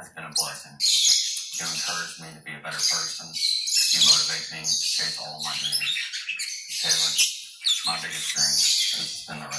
has been a blessing. You encourage me to be a better person. You motivate me to chase all of my dreams. Taylor, my biggest dream has been. the